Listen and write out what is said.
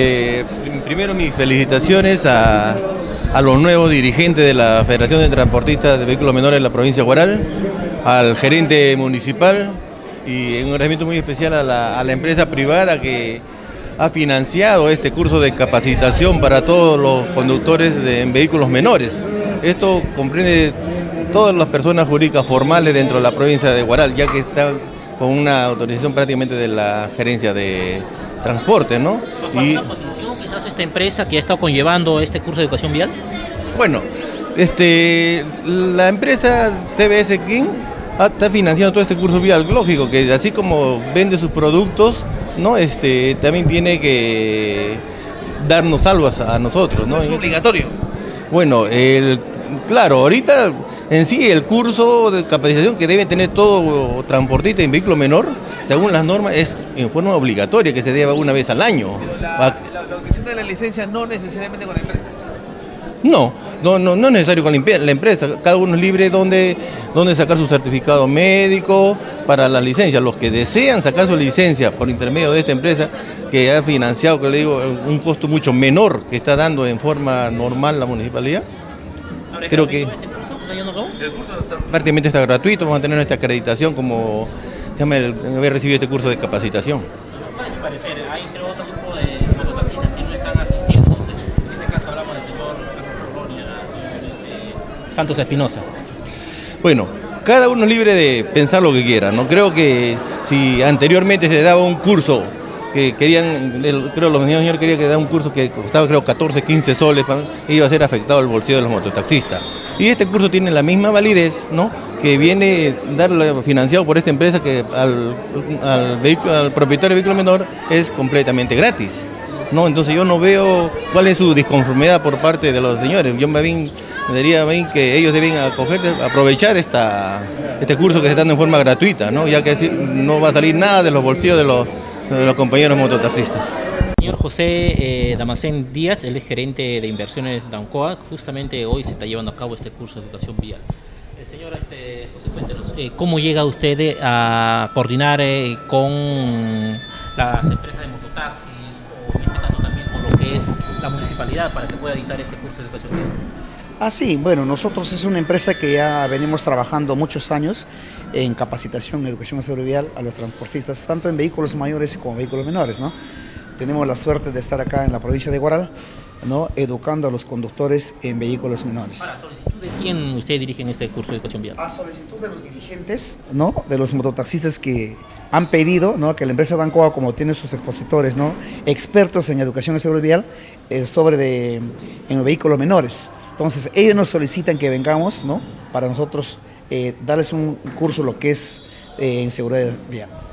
Eh, primero mis felicitaciones a, los nuevos dirigentes de la Federación de Transportistas de Vehículos Menores de la provincia de Guaral, al gerente municipal y un agradecimiento muy especial a la, a la empresa privada que ha financiado este curso de capacitación para todos los conductores de, en vehículos menores. Esto comprende todas las personas jurídicas formales dentro de la provincia de Guaral, ya que está con una autorización prácticamente de la gerencia de transporte, ¿no? y condición quizás esta empresa que ha estado conllevando este curso de educación vial? Bueno, este, la empresa TBS King está financiando todo este curso vial, lógico, que así como vende sus productos, ¿no? Este, también tiene que darnos algo a, nosotros, ¿no? ¿Es obligatorio? Bueno, el, claro, ahorita en sí el curso de capacitación que debe tener todo transportista en vehículo menor, según las normas, es en forma obligatoria que se deba una vez al año. Pero la, la, la de la licencia no necesariamente con la empresa. No, no, no, no es necesario con la empresa, cada uno es libre donde, donde sacar su certificado médico para la licencia. Los que desean sacar su licencia por intermedio de esta empresa, que ha financiado, que le digo, un costo mucho menor que está dando en forma normal la municipalidad, creo que... Este curso? El curso prácticamente está gratuito, vamos a tener nuestra acreditación como haber recibido este curso de capacitación. ¿Cuál es su parecer? Hay creo otro grupo de mototaxistas que no están asistiendo. En este caso hablamos del señor Carlos Colonia y Santos Espinosa. Bueno, cada uno es libre de pensar lo que quiera. No creo que si anteriormente se daba un curso que querían, creo los señores querían que daba un curso que costaba creo 14, 15 soles, iba a ser afectado el bolsillo de los mototaxistas. Y este curso tiene la misma validez, ¿no? que viene darlo financiado por esta empresa que al, al, vehículo, al propietario del vehículo menor es completamente gratis. ¿no? Entonces yo no veo cuál es su disconformidad por parte de los señores. Yo me, diría bien que ellos deben aprovechar esta, este curso que se está dando en forma gratuita, ¿no? ya que no va a salir nada de los bolsillos de los, los compañeros mototaxistas. Señor José eh, Damascén Díaz, él es gerente de inversiones de ANCOA, justamente hoy se está llevando a cabo este curso de educación vial. Eh, señora este, José, cuéntenos, eh, ¿cómo llega usted eh, a coordinar eh, con las empresas de mototaxis o en este caso también con lo que es la municipalidad para que pueda dictar este curso de educación vial? Ah, sí, bueno, nosotros es una empresa que ya venimos trabajando muchos años en capacitación, educación seguridad a los transportistas, tanto en vehículos mayores como vehículos menores, ¿no? Tenemos la suerte de estar acá en la provincia de Guaral, ¿no? educando a los conductores en vehículos menores. ¿Para solicitud de quién usted dirige en este curso de educación vial? A solicitud de los dirigentes, ¿no? de los mototaxistas que han pedido ¿no? que la empresa Dancoa, como tiene sus expositores, ¿no? expertos en educación y seguridad vial, eh, sobre de, en vehículos menores. Entonces, ellos nos solicitan que vengamos ¿no? para nosotros eh, darles un curso lo que es eh, en seguridad vial.